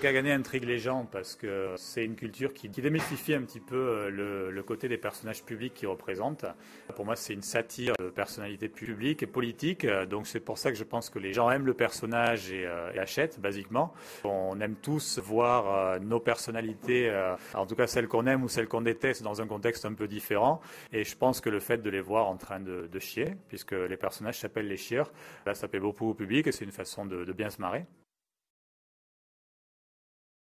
Kagane intrigue les gens parce que c'est une culture qui, démystifie un petit peu euh, le, côté des personnages publics qu'ils représentent. Pour moi, c'est une satire de personnalité publique et politique. Euh, donc c'est pour ça que je pense que les gens aiment le personnage et, euh, achètent, basiquement. On aime tous voir nos personnalités, en tout cas celles qu'on aime ou celles qu'on déteste, dans un contexte un peu différent. Et je pense que le fait de les voir en train de, chier, puisque les personnages s'appellent les chieurs, là ça plaît beaucoup au public et c'est une façon de bien se marrer.